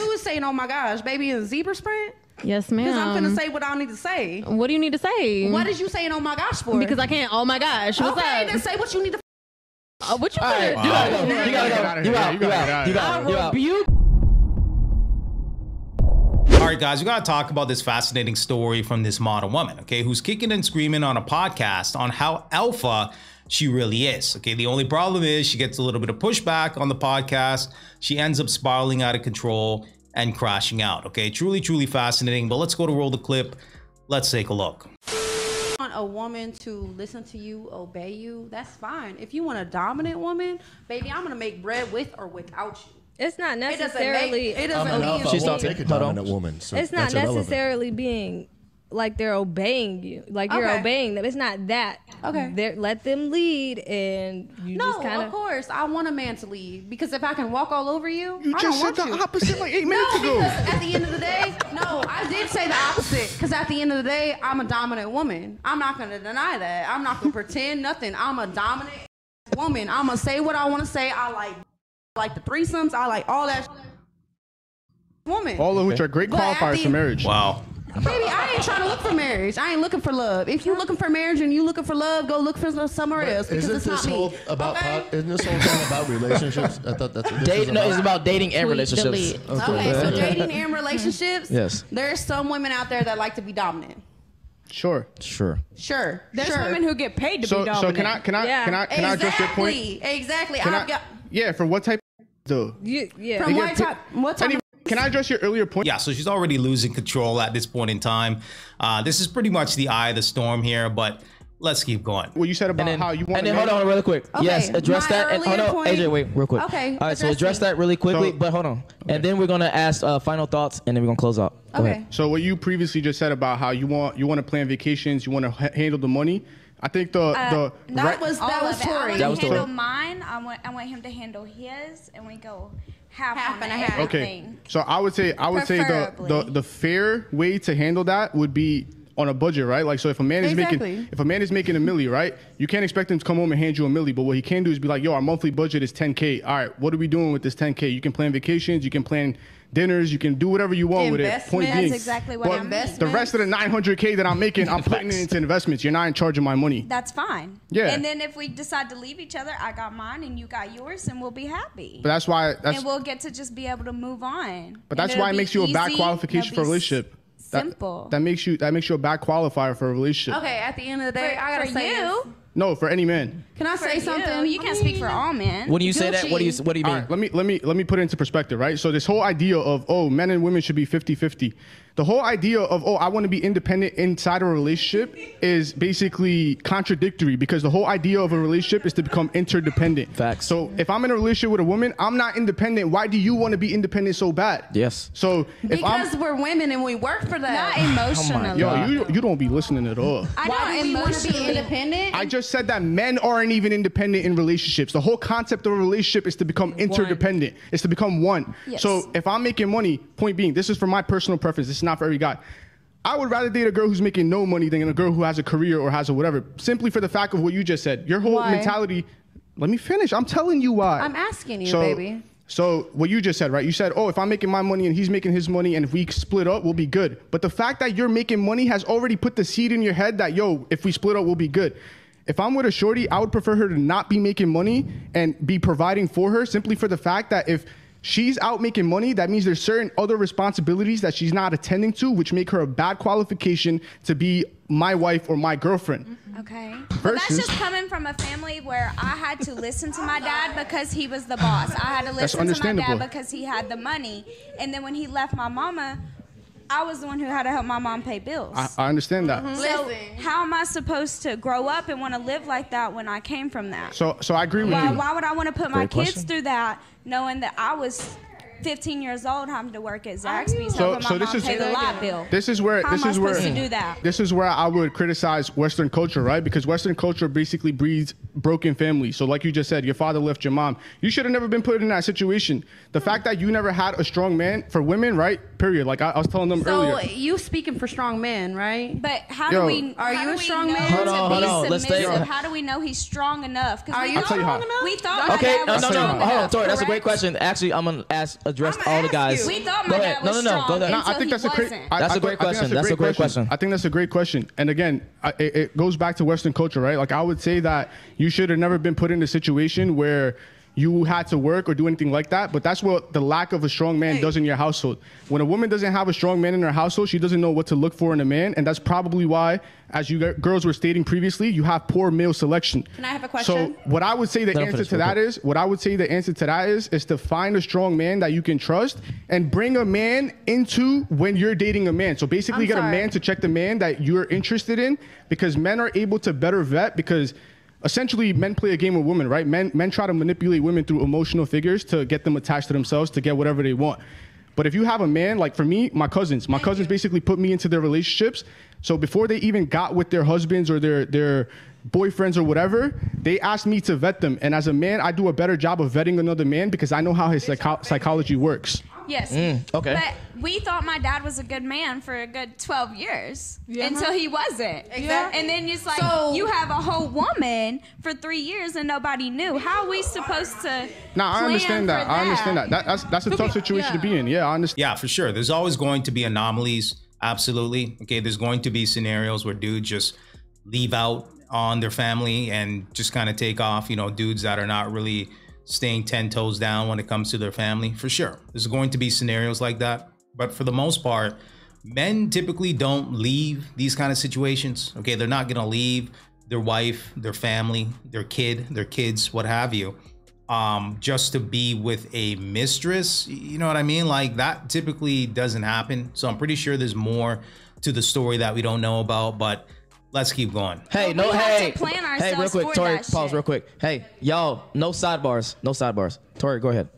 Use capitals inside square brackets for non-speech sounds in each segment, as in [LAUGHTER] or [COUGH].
Who's saying, "Oh my gosh, baby in zebra sprint"? Yes, ma'am. Because I'm gonna say what I need to say. What do you need to say? What is you saying? Oh my gosh, for? Because I can't. Oh my gosh. What's okay, up? then say what you need to. Uh, what you All right, finna you gotta go. You gotta go. You out. You out. You out. You out. Rebuke. All right, guys, we got to talk about this fascinating story from this model woman, okay, who's kicking and screaming on a podcast on how alpha she really is. Okay, the only problem is she gets a little bit of pushback on the podcast. She ends up spiraling out of control and crashing out. Okay, truly, truly fascinating. But let's go to roll the clip. Let's take a look. want a woman to listen to you, obey you, that's fine. If you want a dominant woman, baby, I'm gonna make bread with or without you. It's not It doesn't necessarily. make- it I'm doesn't an alpha. mean She's won't talking. take a dominant woman. So it's not that's irrelevant. necessarily being like they're obeying you. Like you're Okay. obeying them. It's not that. Okay. They're, let them lead, and you No, just kind of No, of course, I want a man to lead because if I can walk all over you, You I just don't said want the you. opposite like eight No, minutes ago. because at the end of the day, no, I did say the opposite. Because at the end of the day, I'm a dominant woman. I'm not gonna deny that. I'm not gonna pretend nothing. I'm a dominant woman. I'm gonna say what I want to say. I like, like the threesomes. I like all that. Woman. All of which are great qualifiers the- for marriage. Wow. Baby, I ain't trying to look for marriage. I ain't looking for love. If you're looking for marriage and you looking for love, go look for somewhere else because Isn't it's this not whole me. about okay? pod, isn't this whole thing about relationships? I thought that's what this Date, is no, about. it's about dating and relationships. delete. Okay, so dating and relationships. Yes. There's some women out there that like to be dominant. Sure. Sure. Sure. There's sure. women who get paid to So be dominant. so can I can I Yeah. can I can I address your point? Exactly. Exactly. Can I've I, got yeah, for what type though? You, yeah. from They what get type? What type? Anyway, can I address your earlier point? Yeah, so she's already losing control at this point in time. Uh, this is pretty much the eye of the storm here, but let's keep going. What you said about And then, how you want and then hold on really quick. Okay, yes, address that. And, hold on, point- AJ, wait, real quick. Okay, All right, so address address me. that really quickly. So- but hold on, and then we're gonna ask uh, final thoughts, and then we're gonna close out. Go Okay. ahead. So what you previously just said about how you want you want to plan vacations, you want to ha- handle the money. I think the the that right- was that was of. I Tori. want That to was handle Tori. mine. I want I want him to handle his, and we go half, Half on and a half. Okay. So I would say I would say the, the the fair way to handle that would be on a budget, right? Like so if a man is Exactly. making if a man is making a milli, right? You can't expect him to come home and hand you a milli, but what he can do is be like, "Yo, our monthly budget is 10k. All right, what are we doing with this 10k? You can plan vacations, you can plan dinners, you can do whatever you want with it. Point being, That's exactly what but I mean. the rest of the 900k that I'm making, I'm putting it into investments. You're not in charge of my money. That's fine. Yeah. And then if we decide to leave each other, I got mine and you got yours, and we'll be happy. But that's why that's and we'll get to just be able to move on. But that's why it be makes you a bad qualification for a be relationship. That- Simple. That, makes you that makes you a bad qualifier for a relationship. Okay, at the end of the day, For- I gotta for say you? this. No, for any man. Can I For say you, something? You can't speak for all men. When do you say that, what do you what do you mean? All right, let me let me let me put it into perspective, right? So this whole idea of oh, men and women should be 50-50. The whole idea of oh, I want to be independent inside a relationship is basically contradictory because the whole idea of a relationship is to become interdependent. Facts. So if I'm in a relationship with a woman, I'm not independent. Why do you want to be independent so bad? Yes. So if Because I'm we're women and we work for that. Not [SIGHS] emotionally. yo, you you don't be listening at all. I Why don't we want to be emotionally. independent? I just said that men aren't even independent in relationships. The whole concept of a relationship is to become interdependent. It's to become one. Yes. So if I'm making money, point being, this is for my personal preference. This is not for every guy. I would rather date a girl who's making no money than a girl who has a career or has a whatever. Simply for the fact of what you just said. Your whole Why? mentality. Let me finish. I'm telling you why. I'm asking you, so, baby. So what you just said, right? You said, "Oh, if I'm making my money and he's making his money, and if we split up, we'll be good." But the fact that you're making money has already put the seed in your head that, yo, if we split up, we'll be good. If I'm with a shorty, I would prefer her to not be making money and be providing for her, simply for the fact that if she's out making money, that means there's certain other responsibilities that she's not attending to, which make her a bad qualification to be my wife or my girlfriend. Okay. But that's Versus- just coming from a family where I had to listen to my dad because he was the boss. I had to listen to my understandable. dad because he had the money. And then when he left my mama, I was the one who had to help my mom pay bills. I, I understand that. so Listen. how am I supposed to grow up and want to live like that when I came from that? So, so I agree with Why, you. why would I want to put my kids question. through that knowing that I was 15 years old having to work at Zaxby's So- helping so my this mom is- pay the light bill? This is where How this am I is where to do that? this is where I would criticize Western culture, right? Because Western culture basically breeds broken families. So, like you just said, your father left your mom. You should have never been put in that situation. The fact that you never had a strong man for women, right? Period. Like I, I was telling them So earlier. So you speaking for strong men, right? But how Yo. do we? Are you a strong know man? Hold on, hold on. Let's stay- submissive? How do we know he's strong enough? Are we you I'll tell you thought- how. We thought Okay, my no, no, no. Hold on, Tori. That's a great question. Actually, I'm gonna ask address all the guys. you. We thought Go my ahead. dad No, was no, no. Go strong ahead. No, I think that's a great. I, That's I a great think- I think question. That's a great question. I think that's a great question. And again, I, it, it goes back to Western culture, right? Like I would say that you should have never been put in a situation where you had to work or do anything like that. But that's what the lack of a strong man does in your household. When a woman doesn't have a strong man in her household, she doesn't know what to look for in a man, and that's probably why, as you g- girls were stating previously, you have poor male selection. Can I have a question? So what I would say the Let answer to real that quick. is what I would say the answer to that is is to find a strong man that you can trust and bring a man into when you're dating a man. So basically I'm get a man to check the man that you're interested in because men are able to better vet because essentially men play a game with women, right? Men men try to manipulate women through emotional figures to get them attached to themselves to get whatever they want. But if you have a man, like for me, my cousins, my cousins basically put me into their relationships. So before they even got with their husbands or their their boyfriends or whatever, they asked me to vet them. And as a man, I do a better job of vetting another man because I know how his psycho- psychology works. Yes. Mm, okay. But we thought my dad was a good man for a good 12 years Yeah. until he wasn't. Exactly. And then it's like So- you have a whole woman for three years and nobody knew. How are we supposed to? Nah, I understand that. for I understand that. that that's that's a tough situation to be in. Yeah, I understand. Yeah, for sure. There's always going to be anomalies. Absolutely. Okay. There's going to be scenarios where dudes just leave out on their family and just kind of take off. You know, dudes that are not really staying 10 toes down when it comes to their family. For sure. There's going to be scenarios like that. But for the most part, men typically don't leave these kind of situations. Okay. They're not going to leave their wife, their family, their kid, their kids, what have you um just to be with a mistress you know what i mean like that typically doesn't happen so i'm pretty sure there's more to the story that we don't know about but let's keep going Hey, But no, we have to hey, plan hey, real quick, Tori, that pause, shit. real quick. Hey, y'all, no sidebars, no sidebars. Tori, go ahead.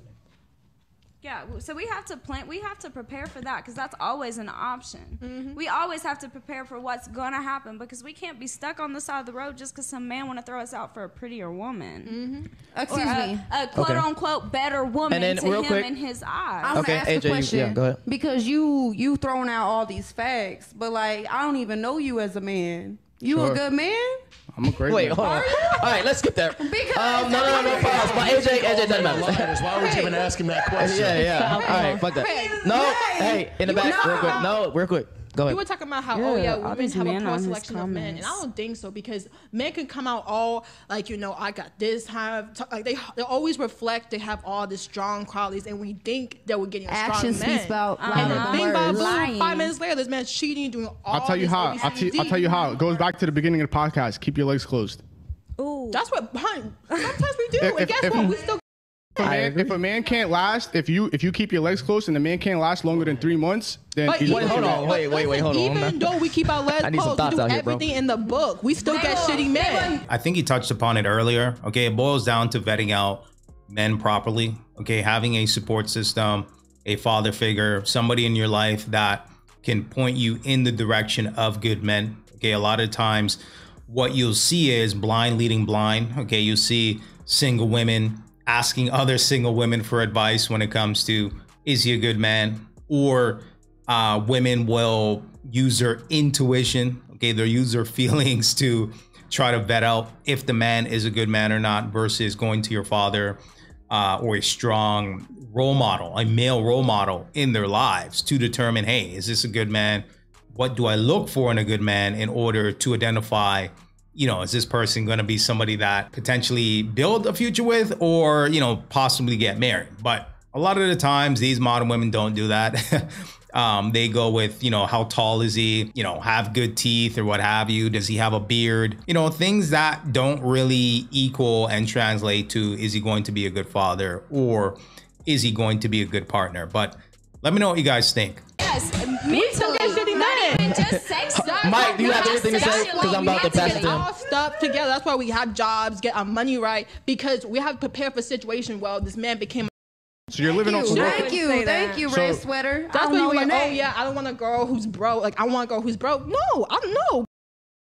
Yeah, so we have to plan. We have to prepare for that because that's always an option. Mm-hmm. We always have to prepare for what's gonna happen because we can't be stuck on the side of the road just because some man want to throw us out for a prettier woman Mm-hmm. Excuse or me. a, a quote Okay. unquote better woman And then to real him quick- in his eyes. I want Okay, to ask AJ, a you- yeah, go ahead. because you you throwing out all these facts, but like I don't even know you as a man. You Sure. a good man? I'm a great Wait, man. hold on. All right, let's skip there. Because- um, no, no, no, no, pause. But AJ, AJ doesn't matter. Why would you even ask him that question? Yeah, yeah. All right, fuck that. No, hey, in the back, real quick. No, real quick. Go You were talking about how oh Yeah, yeah, women have a men poor selection of men, and I don't think so because men can come out all like you know I got this have t- like they they always reflect they have all the strong qualities, and we think that we're getting a Action strong man. speaks about and louder then than bing bang Lying. five minutes later, this man's cheating, doing all. I'll tell you how. I'll, t- I'll tell you how. It goes back to the beginning of the podcast. Keep your legs closed. Ooh. That's what hun, sometimes we do, If- and guess if- what? We still If a, man, if a man can't last, if you if you keep your legs closed and the man can't last longer than three months, then But he's Wait, hold on. Wait, wait, wait, hold on. Even though we keep our legs I need some closed, we do out here, everything in the book. We still get shitty men. I think he touched upon it earlier. Okay, it boils down to vetting out men properly. Okay, having a support system, a father figure, somebody in your life that can point you in the direction of good men. Okay, a lot of times what you'll see is blind leading blind. Okay, you'll see single women asking other single women for advice when it comes to is he a good man? Or uh, women will use their intuition okay they'll use their [LAUGHS] feelings to try to vet out if the man is a good man or not versus going to your father uh, or a strong role model a male role model in their lives to determine hey is this a good man? What do i look for in a good man in order to identify you know, is this person going to be somebody that potentially build a future with or, you know, possibly get married? But a lot of the times, these modern women don't do that. [LAUGHS] um, they go with, you know, how tall is he? You know, have good teeth or what have you? Does he have a beard? You know, things that don't really equal and translate to is he going to be a good father or is he going to be a good partner? But let me know what you guys think. Yes, mentally, shitty not even just sex. Mike, do you have anything to say? sexually, 'Cause I'm about to have pass get it to him. all stuff together. That's why we have jobs, get our money right, because we have to prepare for a situation. Well, this man became. So you're living off some Thank broke. you, thank that. you, So- red sweater. I That's don't why you your like, oh yeah, I don't want a girl who's broke. Like I want a girl who's broke. No, I don't know.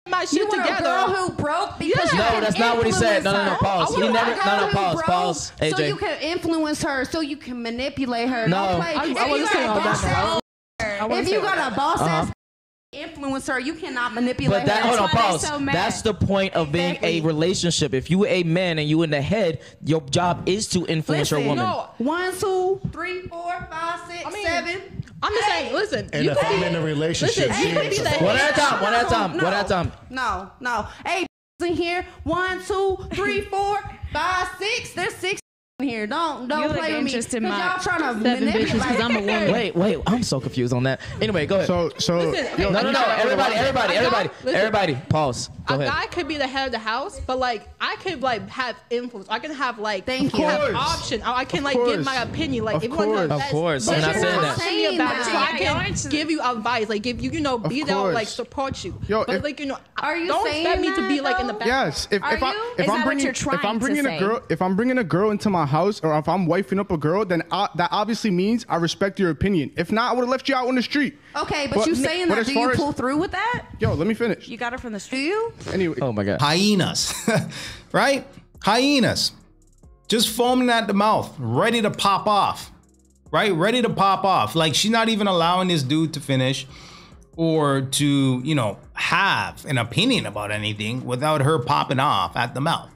My shit You want together. a girl who broke because Yeah. you No, that's not what he said. No, no, no, pause. He never- no, no, who pause, broke pause. So you can influence her, so you can manipulate her. No. Don't play. I- I If wasn't saying all that boss now. ass- I wasn't If you got a boss Uh-huh. ass influencer. You cannot manipulate. But that her. hold on, That's pause. so. That's the point of being a relationship. If you a man and you in the head, your job is to influence your woman. No, One, two, three, four, five, six, I mean, seven. I'm just saying. Listen, And you if could I'm be- in a relationship, listen, she you could be the One head- at a time. One at a time. No, One at a time. No, no. Hey, in here. One, two, three, four, five, six. There's six in here. Don't don't You play with me. interested, 'cause Mike. y'all trying to manipulate. bitches, 'cause I'm a woman. Wait, wait. I'm so confused on that. Anyway, go ahead. So so Listen, yo, okay, no, no, no. Everybody, everybody, everybody, listen. everybody. Pause. Go a ahead. guy could be the head of the house, but like I could like have influence. I can have like Thank you. have option. I I can like give my opinion. Like Of if you want to course. Of course, but I'm not you're saying not that. saying Saying about that. So I can give you advice, like give you you know be there like support you. Yo, but if- like you know, Are you don't saying expect me to be that, like in the though? back. Yes, if, if I if I'm bringing if I'm bringing a girl if I'm bringing a girl into my house or if I'm wifing up a girl, then I, that obviously means I respect your opinion. If not, I would have left you out on the street. Okay, but, But- you saying but that? Do you as- pull through with that? Yo, let me finish. You got her from the Do street. you? Anyway, Oh my god. hyenas, [LAUGHS] right? Hyenas, just foaming at the mouth, ready to pop off, right? Ready to pop off. Like she's not even allowing this dude to finish or to, you know, have an opinion about anything without her popping off at the mouth.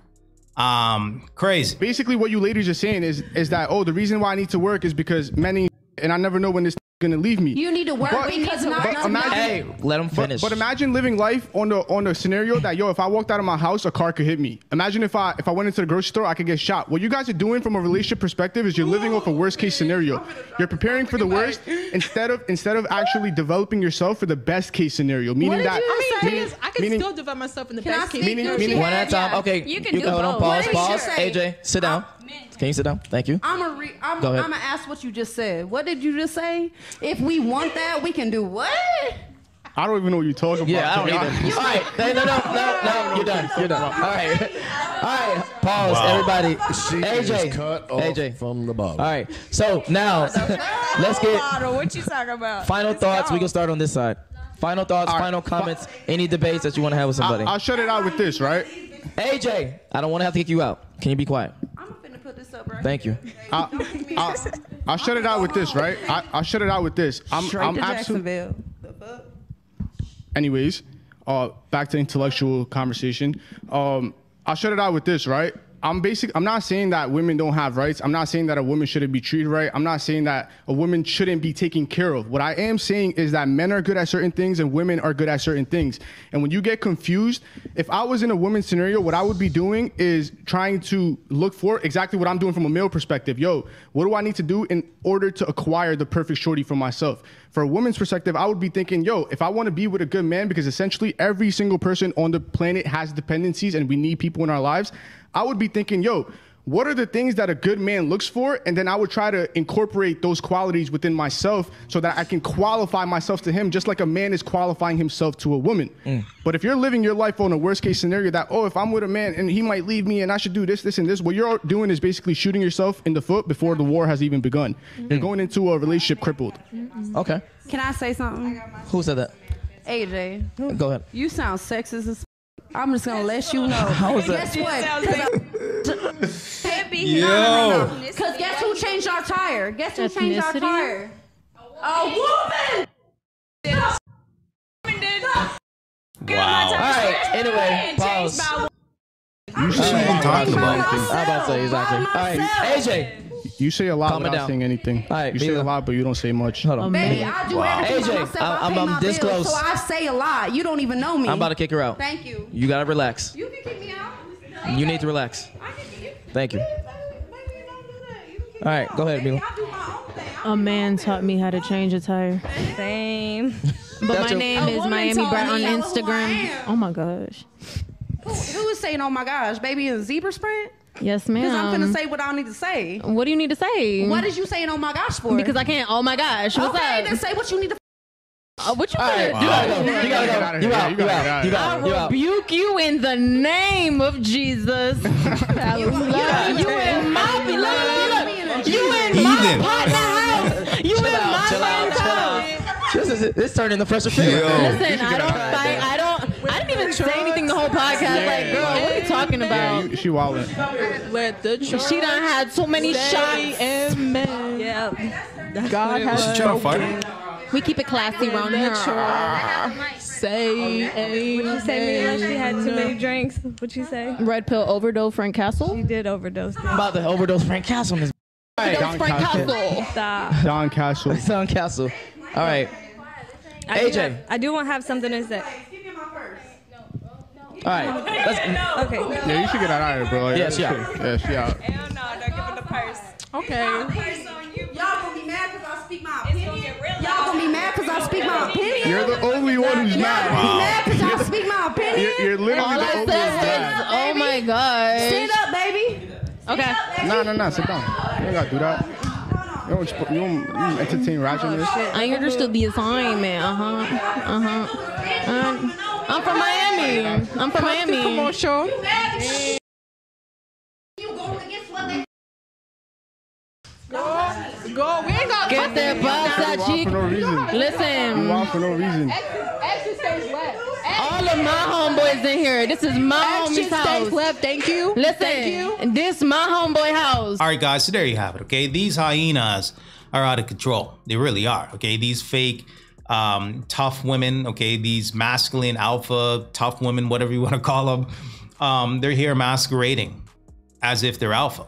Um, crazy. basically what you ladies are saying is is that oh the reason why I need to work is because many and I never know when this gonna leave me. You need to work But- because not, but not, imagine- Hey, let him But, finish. but imagine living life on the on the scenario that yo, if I walked out of my house, a car could hit me. Imagine if I if I went into the grocery store, I could get shot. What you guys are doing from a relationship perspective is you're living off a worst case scenario. You're preparing for the worst instead of instead of actually developing yourself for the best case scenario. Meaning that you I mean, say? thing is, I can meaning- still develop myself in the Can I best case. speak? Meaning- What meaning- you One had? at a time. Yeah. Okay. You can do hold on. both. Pause. What did you Pause. say? AJ, sit down. Can you sit down? Thank you. I'm gonna re- I'm, Go I'm gonna ask what you just said. What did you just say? If we want that, we can do what? I don't even know what you're talking about. Yeah, I don't to be either. All right. No, no, no, no, no. You're done. You're done. All right. All right. Pause, everybody. She AJ. is cut off AJ. from the bottom. All right. So now, let's get Bottle, what you talking about? final It's thoughts. We gone. can start on this side. Final thoughts, All right. final comments, any debates that you want to have with somebody. I, I'll shut it out with this, right? AJ, I don't want to have to kick you out. Can you be quiet? Up right Thank you. I, I, I'll shut it out with this, right? I, I'll shut it out with this. I'm, Straight I'm to absolutely. Jacksonville. anyways, uh, back to intellectual conversation. Um, I'll shut it out with this, right? I'm basic. I'm not saying that women don't have rights. I'm not saying that a woman shouldn't be treated right. I'm not saying that a woman shouldn't be taken care of. What I am saying is that men are good at certain things and women are good at certain things. And when you get confused, if I was in a woman's scenario, what I would be doing is trying to look for exactly what I'm doing from a male perspective. Yo, what do I need to do in order to acquire the perfect shorty for myself? For a woman's perspective, I would be thinking, yo, if I want to be with a good man, because essentially every single person on the planet has dependencies and we need people in our lives, I would be thinking, yo, what are the things that a good man looks for? And then I would try to incorporate those qualities within myself so that I can qualify myself to him just like a man is qualifying himself to a woman. Mm. But if you're living your life on a worst case scenario that, oh, if I'm with a man and he might leave me and I should do this, this, and this, what you're doing is basically shooting yourself in the foot before the war has even begun. Mm. You're going into a relationship crippled. Okay. Can I say something? Who said that? AJ, Go ahead. you sound sexist as I'm just gonna let you know. [LAUGHS] How is that? Guess what? [LAUGHS] [LAUGHS] Can't be Yo. Because guess who changed our tire? Guess who changed our Ethnicity? tire? A woman! Wow. All right. Anyway, pause. You say, What are you talking about? I'm about to say exactly. All right. AJ. you say a lot Calm it without down. saying anything. All right, you say Mila. a lot, but you don't say much. Hold on. Baby, I do Wow. everything AJ, by myself. I I'm- pay I'm my this bills, close. So I say a lot. You don't even know me. I'm about to kick her out. Thank you. You gotta relax. You can kick me out. You need to relax. I can kick you. Thank you. Baby, don't do that. You can kick All me right, out. go ahead, Baby, Mila. I do my own thing. I A do my man taught me how to change a tire. Same. But That's my your- name is Miami told Bright on me I was who I Instagram. Oh my gosh. Who, who is saying, oh my gosh, baby, in zebra sprint? Yes, ma'am. Because I'm ma'am. finna say what I need to say. what do you need to say? What is you saying, oh my gosh, for? because I can't. Oh my gosh. What's okay, up? then say what you need to. Uh, what you All right. finna You gotta go. Wow. You gotta Get go. outta You here. out. You You gotta out. get You outta out. You out. rebuke you in the name of Jesus. [LAUGHS] Hallelujah. You in my [LAUGHS] beloved. You in my Heathen. partner house. You in out, my chill out, friend's chill house. This is this turned into fresh affair. Listen, I don't fight. I don't. I didn't even say anything the whole podcast. Like, girl, what are you talking Yeah, about? you, she wildin'. Let the truth She done had so many say shots. amen. Yeah. God has She trying to fight spoken. We keep it classy around here. Oh, say amen. Say Mila, she had too many drinks. What you say? Red pill overdose, Frank Castle. She did overdose. I'm about to overdose Frank Castle on this. All right, Overdose Frank Castle. Stop. Don Castle. [LAUGHS] Don Castle. All right. I do AJ. have- I do want to have something to say. All right. Let's, Okay. Yeah, you should get out of here, bro. Yeah, she out. Yeah, she out. Hell no, don't give her the purse. Okay. Y'all gonna be mad because I speak my opinion. Y'all gonna be mad because I speak my opinion. You're the only one who's Y'all mad. gonna be mad because I speak my opinion. You're, you're literally All the I only one who's said mad. is, oh my god. Stand up, baby. Okay. No, no, no. Sit down. You don't gotta do that. You don't, you don't, you don't entertain ratchetness. I understood the assignment. Uh huh. Uh huh. Um, I'm from Miami. I'm from Miami. Commercial. You pasta, for no reason. You Listen, for no reason. Extra stage left. all of my homeboys in here. This is my homie's house. left. Thank you. Listen, Thank you. this my homeboy house. All right, guys. So there you have it. Okay, these hyenas are out of control. They really are. Okay, these fake um, tough women. Okay, these masculine alpha tough women, whatever you want to call them. Um, they're here masquerading as if they're alpha.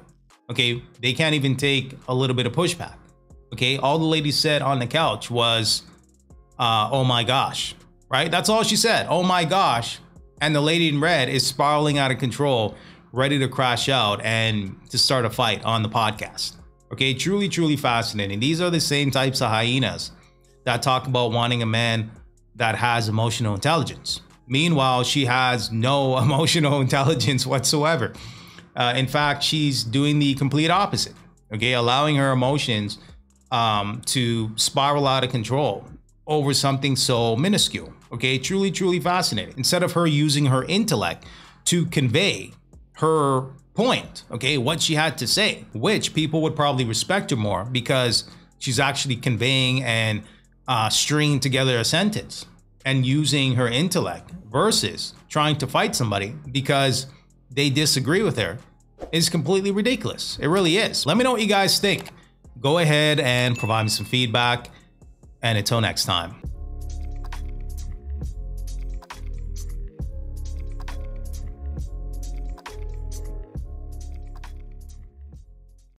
Okay, they can't even take a little bit of pushback. Okay, all the lady said on the couch was, uh, "Oh my gosh," right? That's all she said. "Oh my gosh," and the lady in red is spiraling out of control, ready to crash out and to start a fight on the podcast. Okay, truly, truly fascinating. These are the same types of hyenas that talk about wanting a man that has emotional intelligence. Meanwhile, she has no [LAUGHS] emotional intelligence whatsoever. Uh, in fact, she's doing the complete opposite. Okay, allowing her emotions um, to spiral out of control over something so minuscule. Okay, truly, truly fascinating. Instead of her using her intellect to convey her point, okay, what she had to say, which people would probably respect her more because she's actually conveying and uh, stringing together a sentence and using her intellect versus trying to fight somebody because they disagree with her is completely ridiculous. It really is. Let me know what you guys think. Go ahead and provide me some feedback. And until next time.